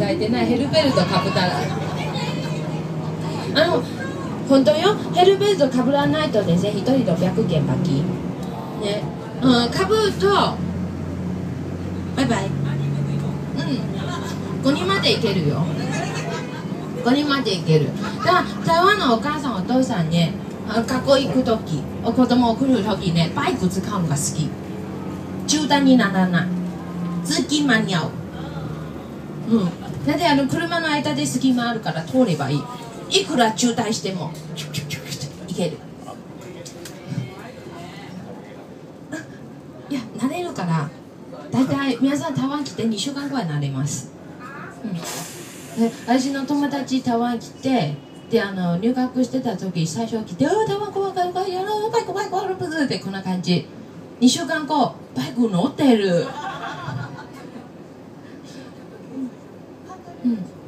書いてない。ヘルベルトかぶったら。あの本当よ。ヘルベルトかぶらないとですね1人600件罰金。ね。うんかぶるとバイバイ。うん。5人までいけるよ。5人までいける。だから台湾のお母さんお父さんね学校行く時お子供送る時ねバイク使うのが好き。渋滞にならない。通勤間に合う。うん。だってあの車の間で隙間あるから通ればいい？いくら渋滞しても。キュキュキュキュっていける。いや慣れるから。大体皆さん台湾来て2週間ぐらい慣れます、うん、で私の友達台湾来てであの入学してた時最初は来て「あ台湾怖い怖い怖いやろうバイクバイクバイク」ってこんな感じ2週間後バイク乗ってるうん